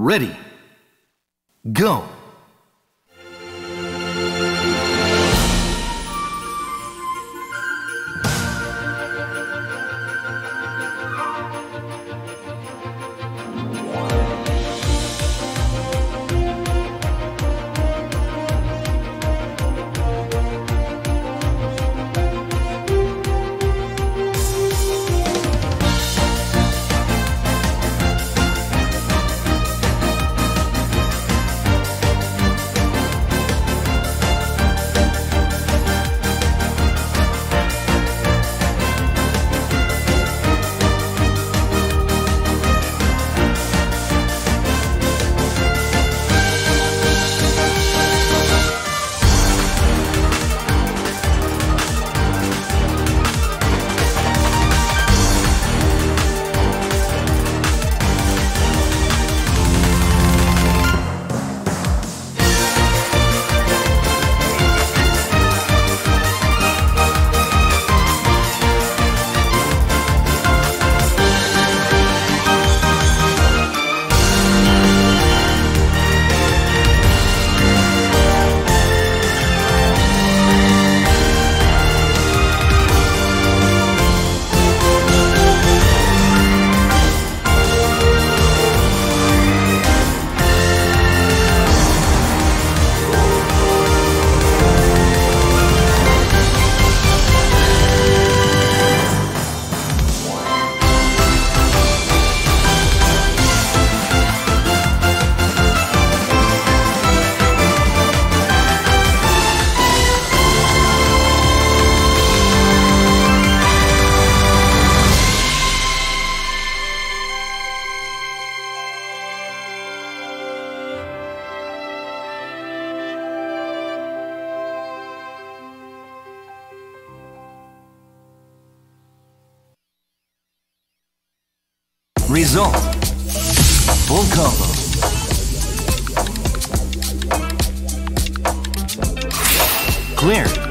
Ready. Go. Result. Full combo. Clear.